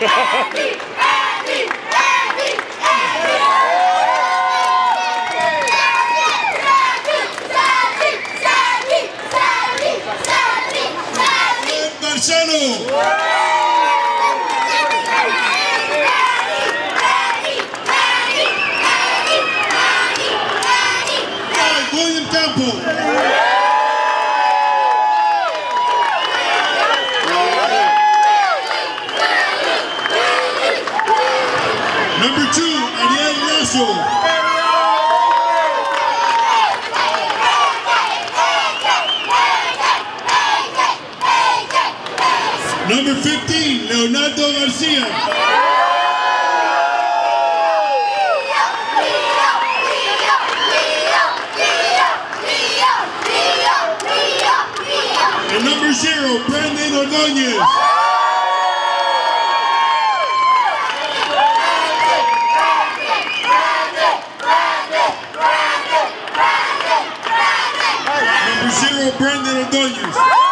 Marcelo. Number 15, Leonardo Garcia. And number zero, Brandon Ordonez. Number zero, Brandon Ordonez.